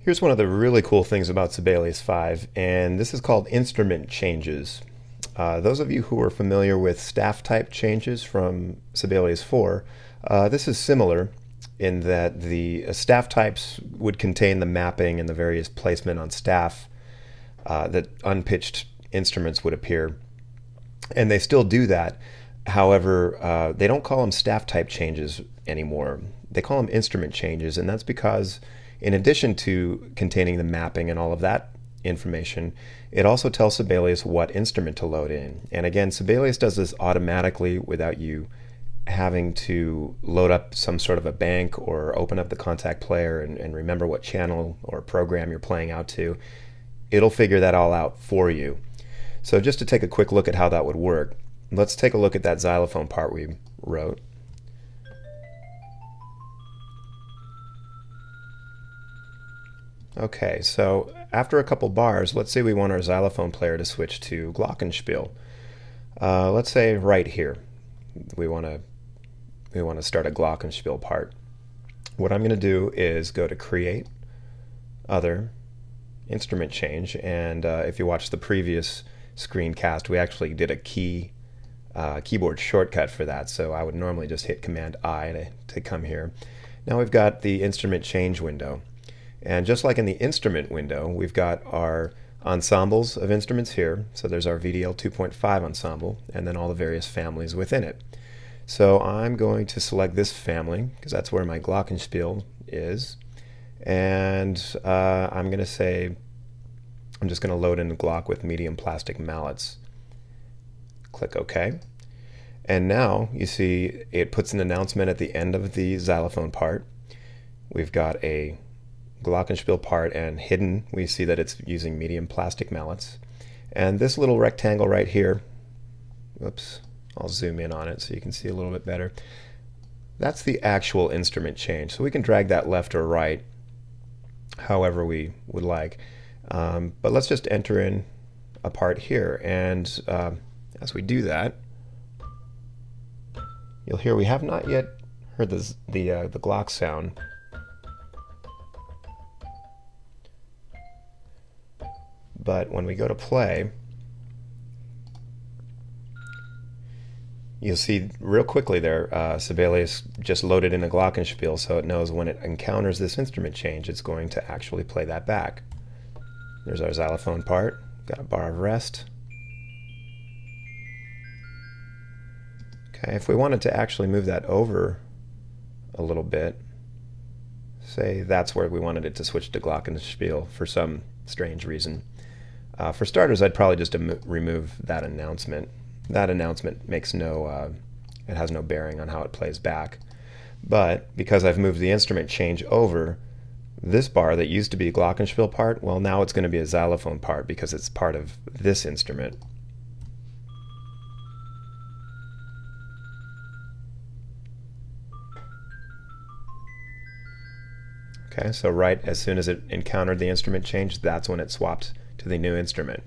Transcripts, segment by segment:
Here's one of the really cool things about Sibelius 5, and this is called instrument changes. Uh, those of you who are familiar with staff type changes from Sibelius 4, uh, this is similar in that the uh, staff types would contain the mapping and the various placement on staff uh, that unpitched instruments would appear. And they still do that. However, uh, they don't call them staff type changes anymore. They call them instrument changes, and that's because in addition to containing the mapping and all of that information, it also tells Sibelius what instrument to load in. And again, Sibelius does this automatically without you having to load up some sort of a bank or open up the Kontakt player and, and remember what channel or program you're playing out to. It'll figure that all out for you. So just to take a quick look at how that would work, let's take a look at that xylophone part we wrote. Okay, so after a couple bars, let's say we want our xylophone player to switch to glockenspiel. Uh, let's say right here, we want to we want to start a glockenspiel part. What I'm going to do is go to Create, Other, Instrument Change, and uh, if you watch the previous screencast, we actually did a key uh, keyboard shortcut for that. So I would normally just hit Command I to, to come here. Now we've got the instrument change window. And just like in the instrument window, we've got our ensembles of instruments here. So there's our VDL 2.5 ensemble, and then all the various families within it. So I'm going to select this family, because that's where my Glockenspiel is. And uh, I'm going to say, I'm just going to load in the Glock with medium plastic mallets. Click OK. And now you see it puts an announcement at the end of the xylophone part. We've got a glockenspiel part and hidden we see that it's using medium plastic mallets. And this little rectangle right here whoops I'll zoom in on it so you can see a little bit better. That's the actual instrument change. So we can drag that left or right however we would like. Um, but let's just enter in a part here. And uh, as we do that you'll hear we have not yet heard the, the, uh, the Glock sound but when we go to play, you'll see real quickly there, uh, Sibelius just loaded in a Glockenspiel so it knows when it encounters this instrument change, it's going to actually play that back. There's our xylophone part, got a bar of rest. Okay, if we wanted to actually move that over a little bit, say that's where we wanted it to switch to Glockenspiel for some strange reason. Uh, for starters, I'd probably just remove that announcement. That announcement makes no, uh, it has no bearing on how it plays back. But because I've moved the instrument change over, this bar that used to be a glockenspiel part, well now it's going to be a xylophone part because it's part of this instrument. Okay, so right as soon as it encountered the instrument change, that's when it swapped to the new instrument.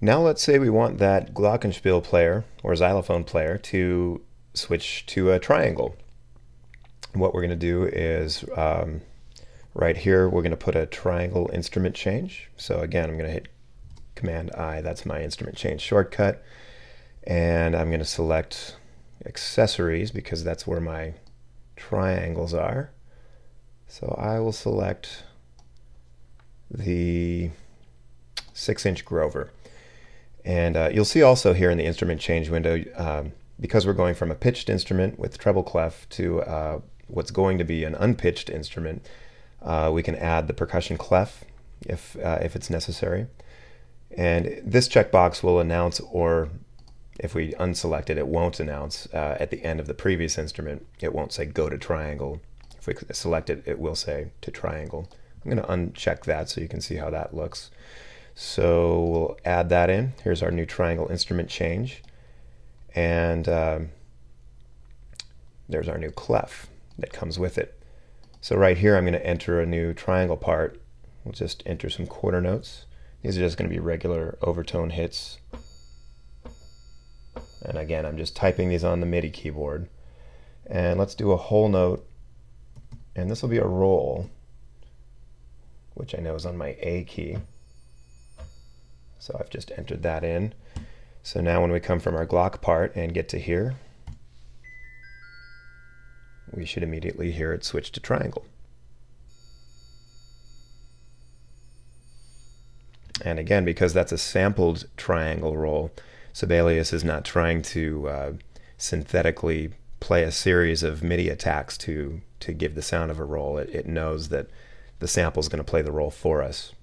Now let's say we want that glockenspiel player or xylophone player to switch to a triangle. What we're going to do is um, right here we're going to put a triangle instrument change. So again I'm going to hit Command I, that's my instrument change shortcut. And I'm going to select accessories because that's where my triangles are. So I will select the 6-inch Grover. And uh, you'll see also here in the instrument change window, um, because we're going from a pitched instrument with treble clef to uh, what's going to be an unpitched instrument, uh, we can add the percussion clef if, uh, if it's necessary. And this checkbox will announce, or if we unselect it, it won't announce uh, at the end of the previous instrument. It won't say go to triangle. If we select it, it will say to triangle. I'm going to uncheck that so you can see how that looks. So we'll add that in. Here's our new triangle instrument change. And um, there's our new clef that comes with it. So right here I'm going to enter a new triangle part. We'll just enter some quarter notes. These are just going to be regular overtone hits. And again, I'm just typing these on the MIDI keyboard. And let's do a whole note. And this will be a roll. which I know is on my A key. So I've just entered that in. So now when we come from our Glock part and get to here, we should immediately hear it switch to triangle. And again, because that's a sampled triangle roll, Sibelius is not trying to uh, synthetically play a series of MIDI attacks to, to give the sound of a roll. It, it knows that the sample is going to play the roll for us.